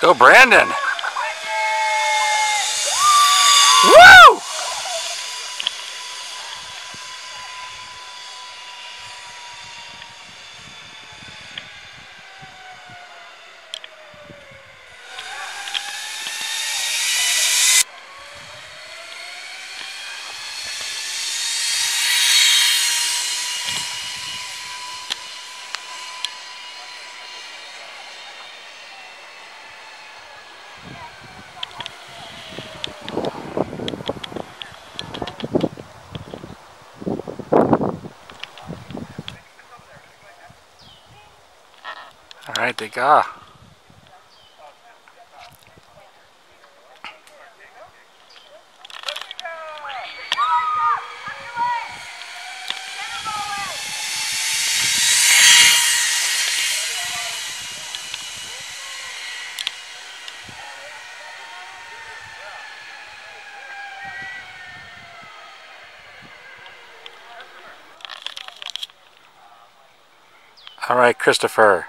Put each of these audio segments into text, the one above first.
Go Brandon! Woo! All ah. right. All right, Christopher.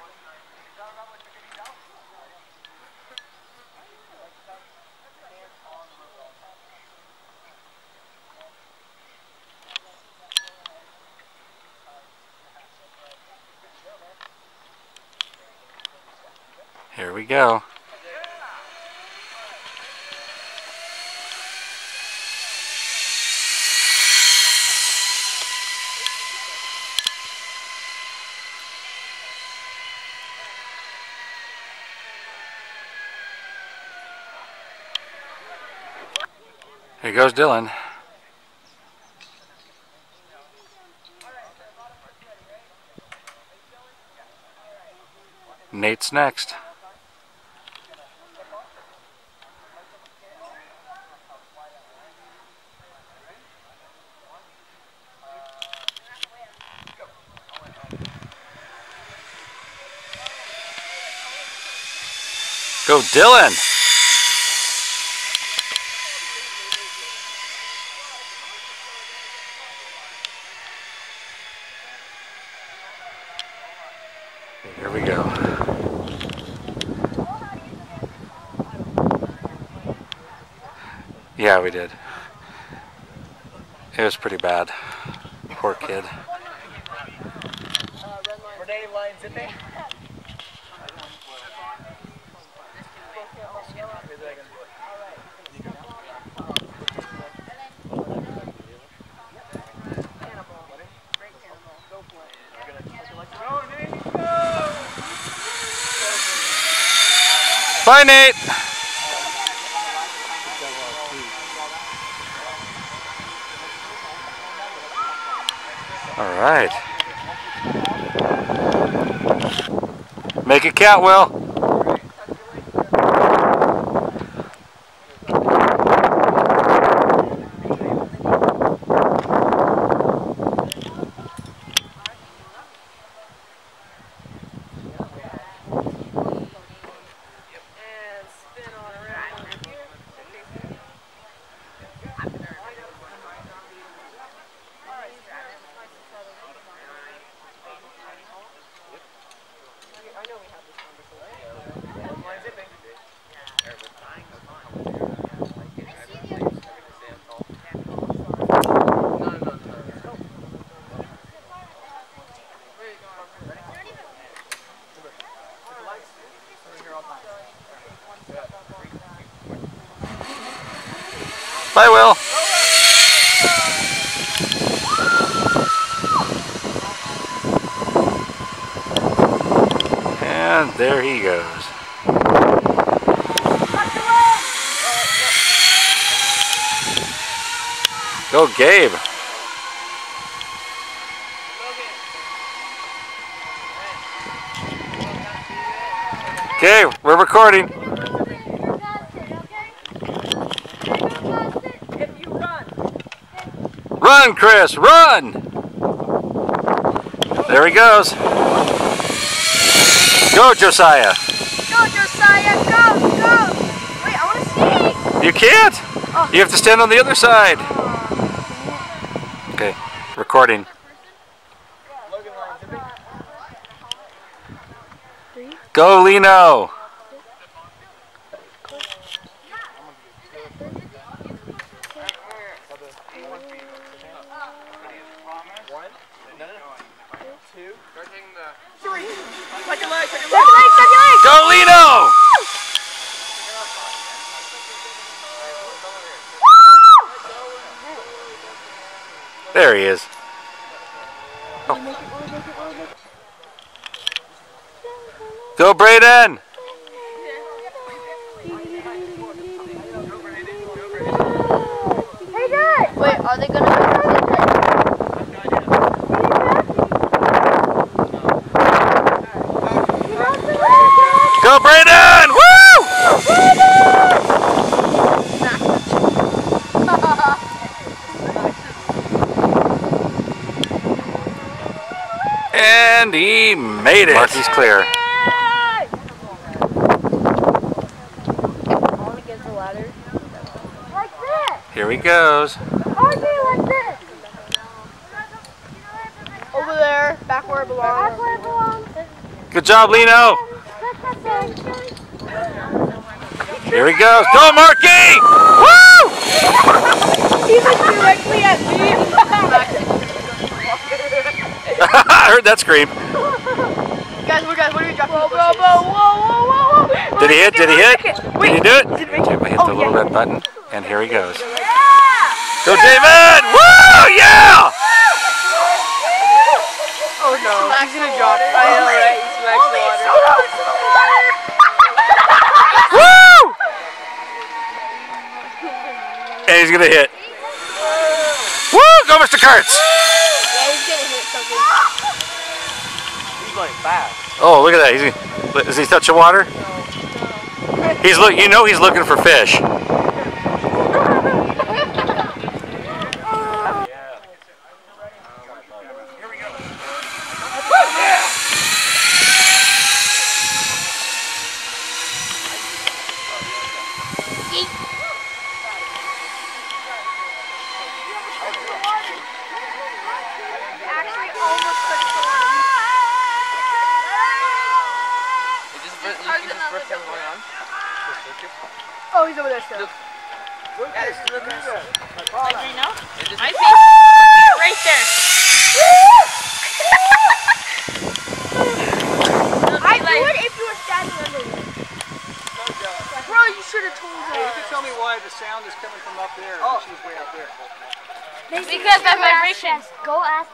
Here we go. Here goes Dylan. Nate's next. Go Dylan! Here we go. Yeah, we did. It was pretty bad. Poor kid. Bye, Nate! All right. Make it count, Will. And spin on around here. I know we have this conversation. Line zipping. No, no, no, no. Bye, Will. And there he goes. Go, Gabe. Okay, we're recording. If you run. Run, Chris, run! There he goes. Go, Josiah. Go, Josiah, go, go! Wait, I want to see! You can't. Oh. You have to stand on the other side. Okay, recording. Logan line zipping. Go, Lino. There he is. Oh. Go, Braden! Hey, Dad. Wait, are they gonna? Go, Braden! Woo! And he made it. Marky's clear. I want to get the ladder. Like this. Here he goes. RJ, like this. Over there, back where it belongs. Back where it belongs. Good job, Lino. Here he goes. Go, Marky! Woo! He's like directly at me. I heard that scream. Guys, what guys, what are you dropping? Whoa, whoa, whoa, whoa, whoa, whoa. Did he hit? Did he hit? Did he do it? Did it make Hit Oh, the little yeah. red button, and here he goes. Yeah. Go, David! Woo! Yeah! Oh no, he's gonna drop. I know, right? He smacks the water. Woo! And he's gonna hit. Woo! Go, Mr. Kurtz! Yeah, he's gonna hit something. He's going fast. Oh, look at that. He's, is he touching water? He's look. You know he's looking for fish. First, you think this is first time going on? Oh, he's over there still. Yeah, this is Lucas. Like Reno? Is this My face? Right there. I would if you were standing under me. Bro, you should have told Hey, you her. can tell me why the sound is coming from up there and she's way up there. Because that vibration. Go ask